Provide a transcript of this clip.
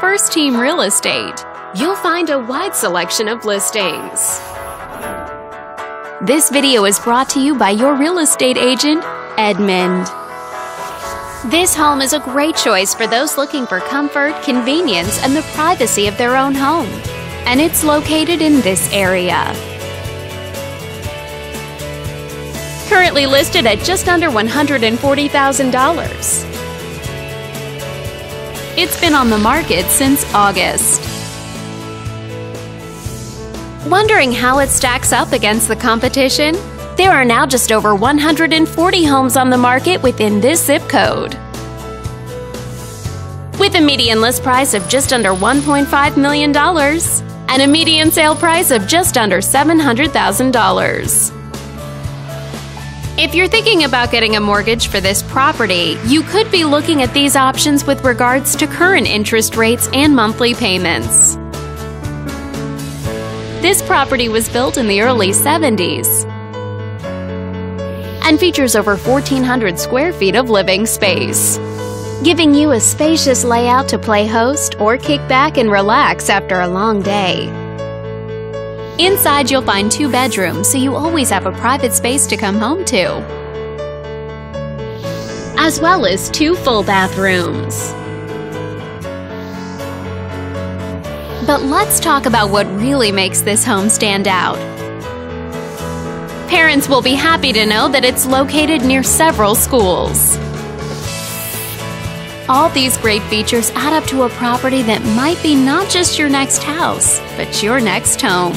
First Team Real Estate. You'll find a wide selection of listings. This video is brought to you by your real estate agent, Edmund. This home is a great choice for those looking for comfort, convenience, and the privacy of their own home. And it's located in this area. Currently listed at just under $140,000. It's been on the market since August. Wondering how it stacks up against the competition? There are now just over 140 homes on the market within this zip code. With a median list price of just under $1.5 million and a median sale price of just under $700,000. If you're thinking about getting a mortgage for this property, you could be looking at these options with regards to current interest rates and monthly payments. This property was built in the early 70s and features over 1,400 square feet of living space, giving you a spacious layout to play host or kick back and relax after a long day. Inside, you'll find two bedrooms, so you always have a private space to come home to, as well as two full bathrooms. But let's talk about what really makes this home stand out. Parents will be happy to know that it's located near several schools. All these great features add up to a property that might be not just your next house, but your next home.